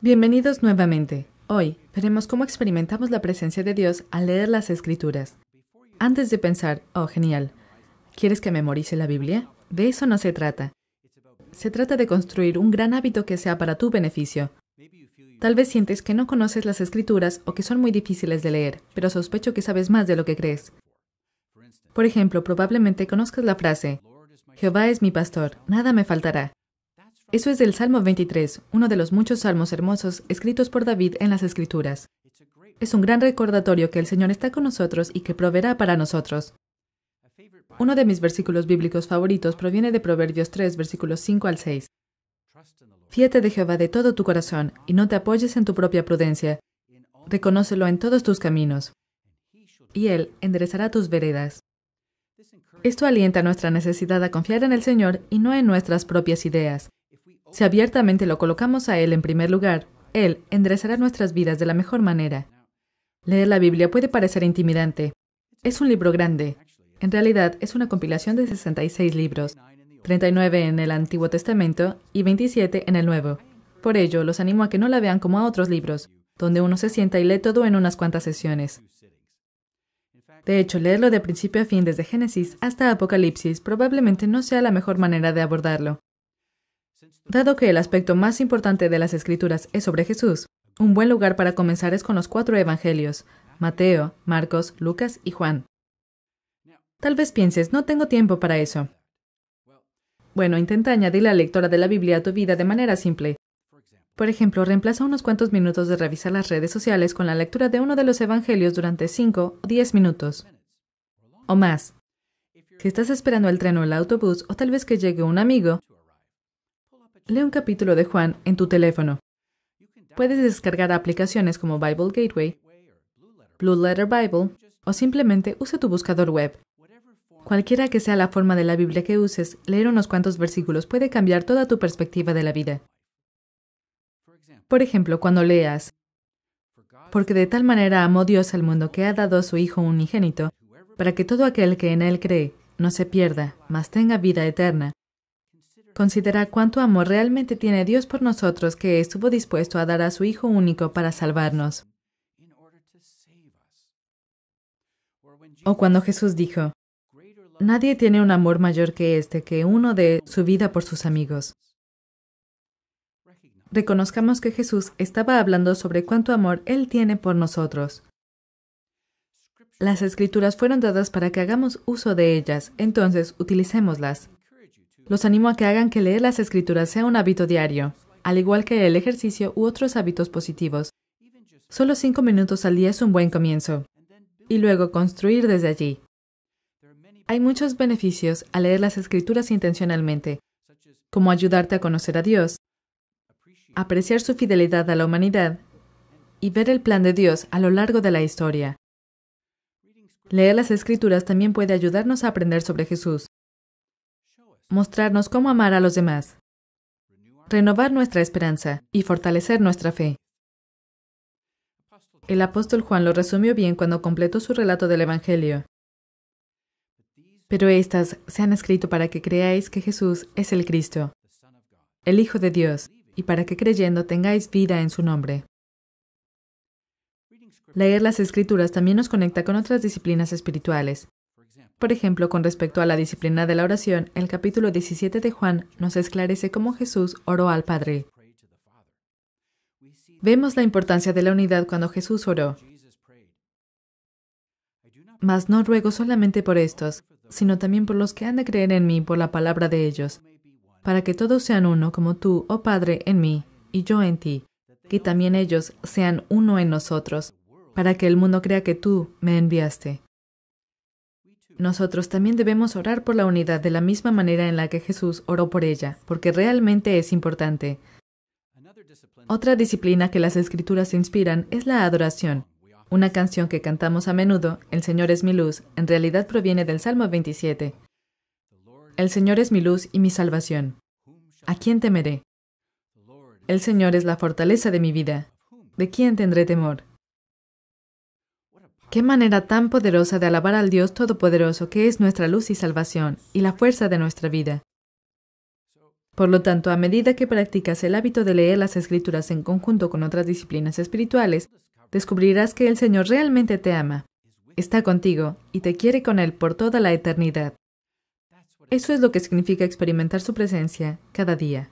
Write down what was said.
Bienvenidos nuevamente. Hoy veremos cómo experimentamos la presencia de Dios al leer las Escrituras. Antes de pensar, oh, genial, ¿quieres que memorice la Biblia? De eso no se trata. Se trata de construir un gran hábito que sea para tu beneficio. Tal vez sientes que no conoces las escrituras o que son muy difíciles de leer, pero sospecho que sabes más de lo que crees. Por ejemplo, probablemente conozcas la frase, Jehová es mi pastor, nada me faltará. Eso es del Salmo 23, uno de los muchos salmos hermosos escritos por David en las Escrituras. Es un gran recordatorio que el Señor está con nosotros y que proveerá para nosotros. Uno de mis versículos bíblicos favoritos proviene de Proverbios 3, versículos 5 al 6. Fíate de Jehová de todo tu corazón y no te apoyes en tu propia prudencia. Reconócelo en todos tus caminos, y Él enderezará tus veredas. Esto alienta nuestra necesidad a confiar en el Señor y no en nuestras propias ideas. Si abiertamente lo colocamos a Él en primer lugar, Él enderezará nuestras vidas de la mejor manera. Leer la Biblia puede parecer intimidante. Es un libro grande. En realidad es una compilación de 66 libros, 39 en el Antiguo Testamento y 27 en el Nuevo. Por ello, los animo a que no la vean como a otros libros, donde uno se sienta y lee todo en unas cuantas sesiones. De hecho, leerlo de principio a fin desde Génesis hasta Apocalipsis probablemente no sea la mejor manera de abordarlo. Dado que el aspecto más importante de las Escrituras es sobre Jesús, un buen lugar para comenzar es con los cuatro Evangelios, Mateo, Marcos, Lucas y Juan. Tal vez pienses, no tengo tiempo para eso. Bueno, intenta añadir la lectura de la Biblia a tu vida de manera simple. Por ejemplo, reemplaza unos cuantos minutos de revisar las redes sociales con la lectura de uno de los Evangelios durante 5 o 10 minutos. O más. Si estás esperando el tren o el autobús o tal vez que llegue un amigo, lee un capítulo de Juan en tu teléfono. Puedes descargar aplicaciones como Bible Gateway, Blue Letter Bible o simplemente usa tu buscador web. Cualquiera que sea la forma de la Biblia que uses, leer unos cuantos versículos puede cambiar toda tu perspectiva de la vida. Por ejemplo, cuando leas, porque de tal manera amó Dios al mundo que ha dado a su Hijo unigénito, para que todo aquel que en Él cree no se pierda, mas tenga vida eterna. Considera cuánto amor realmente tiene Dios por nosotros que estuvo dispuesto a dar a su Hijo único para salvarnos. O cuando Jesús dijo, Nadie tiene un amor mayor que este, que uno de su vida por sus amigos reconozcamos que Jesús estaba hablando sobre cuánto amor Él tiene por nosotros. Las escrituras fueron dadas para que hagamos uso de ellas, entonces utilicémoslas. Los animo a que hagan que leer las escrituras sea un hábito diario, al igual que el ejercicio u otros hábitos positivos. Solo cinco minutos al día es un buen comienzo, y luego construir desde allí. Hay muchos beneficios al leer las escrituras intencionalmente, como ayudarte a conocer a Dios, apreciar su fidelidad a la humanidad y ver el plan de Dios a lo largo de la historia. Leer las escrituras también puede ayudarnos a aprender sobre Jesús, mostrarnos cómo amar a los demás, renovar nuestra esperanza y fortalecer nuestra fe. El apóstol Juan lo resumió bien cuando completó su relato del Evangelio. Pero estas se han escrito para que creáis que Jesús es el Cristo, el Hijo de Dios, y para que creyendo tengáis vida en su nombre. Leer las escrituras también nos conecta con otras disciplinas espirituales. Por ejemplo, con respecto a la disciplina de la oración, el capítulo 17 de Juan nos esclarece cómo Jesús oró al Padre. Vemos la importancia de la unidad cuando Jesús oró. Mas no ruego solamente por estos, sino también por los que han de creer en mí por la palabra de ellos, para que todos sean uno como tú, oh Padre, en mí, y yo en ti, que también ellos sean uno en nosotros, para que el mundo crea que tú me enviaste. Nosotros también debemos orar por la unidad de la misma manera en la que Jesús oró por ella, porque realmente es importante. Otra disciplina que las escrituras inspiran es la adoración. Una canción que cantamos a menudo, El Señor es mi luz, en realidad proviene del Salmo 27. El Señor es mi luz y mi salvación. ¿A quién temeré? El Señor es la fortaleza de mi vida. ¿De quién tendré temor? Qué manera tan poderosa de alabar al Dios Todopoderoso que es nuestra luz y salvación y la fuerza de nuestra vida. Por lo tanto, a medida que practicas el hábito de leer las escrituras en conjunto con otras disciplinas espirituales, descubrirás que el Señor realmente te ama, está contigo y te quiere con Él por toda la eternidad. Eso es lo que significa experimentar su presencia cada día.